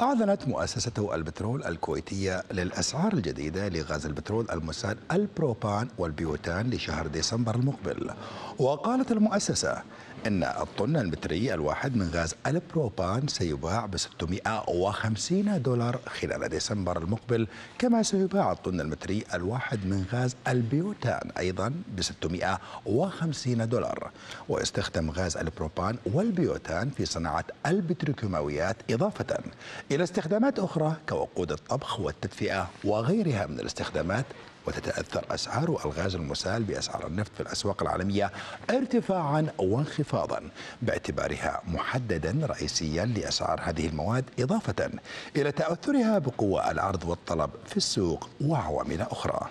أعلنت مؤسسة البترول الكويتية للأسعار الجديدة لغاز البترول المسال البروبان والبيوتان لشهر ديسمبر المقبل. وقالت المؤسسة إن الطن المتري الواحد من غاز البروبان سيباع ب 650 دولار خلال ديسمبر المقبل كما سيباع الطن المتري الواحد من غاز البيوتان أيضا ب 650 دولار. ويستخدم غاز البروبان والبيوتان في صناعة البتروكيماويات إضافة إلى استخدامات أخرى كوقود الطبخ والتدفئة وغيرها من الاستخدامات وتتأثر أسعار الغاز المسال بأسعار النفط في الأسواق العالمية ارتفاعا وانخفاضا باعتبارها محددا رئيسيا لأسعار هذه المواد إضافة إلى تأثرها بقوة العرض والطلب في السوق وعوامل أخرى.